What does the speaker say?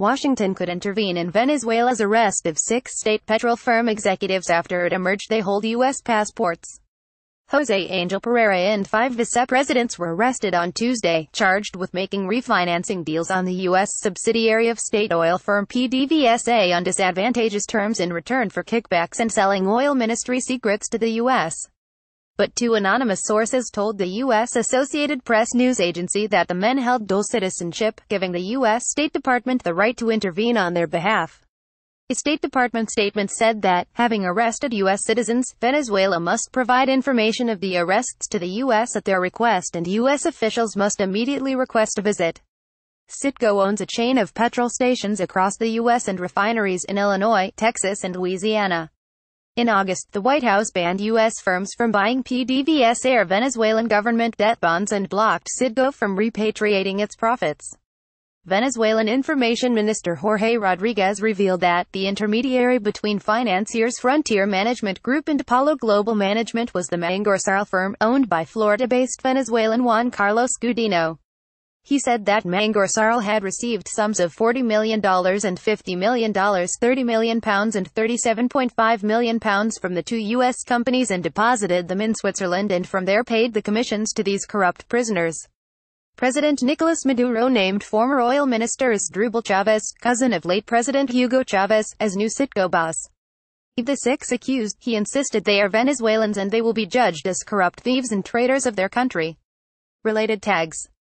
Washington could intervene in Venezuela's arrest of six state petrol firm executives after it emerged they hold U.S. passports. Jose Angel Pereira and five vice-presidents were arrested on Tuesday, charged with making refinancing deals on the U.S. subsidiary of state oil firm PDVSA on disadvantageous terms in return for kickbacks and selling oil ministry secrets to the U.S but two anonymous sources told the U.S. Associated Press news agency that the men held dual citizenship, giving the U.S. State Department the right to intervene on their behalf. A State Department statement said that, having arrested U.S. citizens, Venezuela must provide information of the arrests to the U.S. at their request and U.S. officials must immediately request a visit. Citgo owns a chain of petrol stations across the U.S. and refineries in Illinois, Texas and Louisiana. In August, the White House banned U.S. firms from buying PDVSA Air Venezuelan government debt bonds and blocked Citgo from repatriating its profits. Venezuelan Information Minister Jorge Rodriguez revealed that the intermediary between financiers Frontier Management Group and Apollo Global Management was the Mangorsal firm, owned by Florida-based Venezuelan Juan Carlos Gudino. He said that Mangorsal had received sums of $40 million and $50 million, £30 million and £37.5 million from the two U.S. companies and deposited them in Switzerland and from there paid the commissions to these corrupt prisoners. President Nicolas Maduro named former oil minister Asdrubal Chavez, cousin of late President Hugo Chavez, as new Citgo boss. Of the six accused, he insisted they are Venezuelans and they will be judged as corrupt thieves and traitors of their country. Related tags